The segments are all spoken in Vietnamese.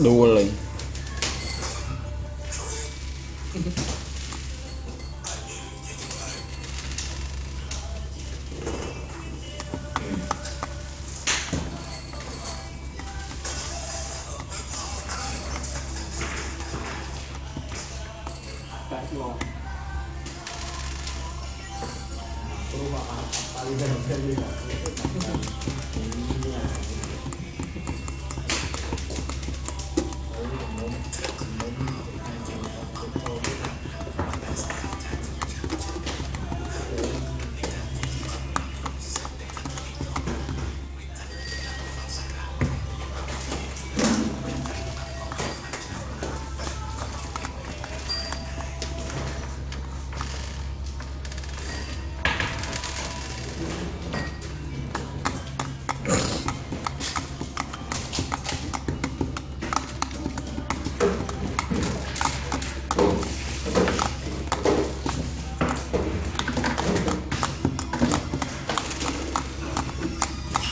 dueling Rumah apa? Paling dalam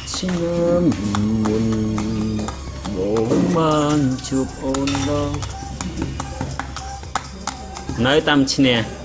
지는 문 로만 쭉 온다. 너의 땀치네.